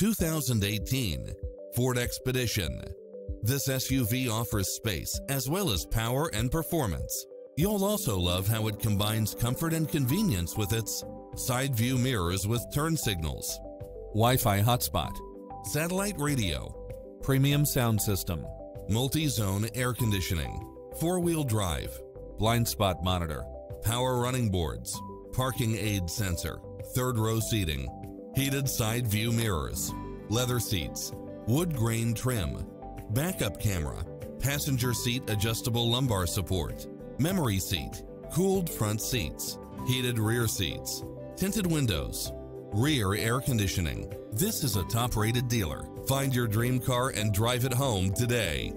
2018 Ford Expedition. This SUV offers space as well as power and performance. You'll also love how it combines comfort and convenience with its side view mirrors with turn signals, Wi-Fi hotspot, satellite radio, premium sound system, multi-zone air conditioning, four-wheel drive, blind spot monitor, power running boards, parking aid sensor, third row seating, heated side view mirrors, leather seats, wood grain trim, backup camera, passenger seat adjustable lumbar support, memory seat, cooled front seats, heated rear seats, tinted windows, rear air conditioning. This is a top rated dealer. Find your dream car and drive it home today.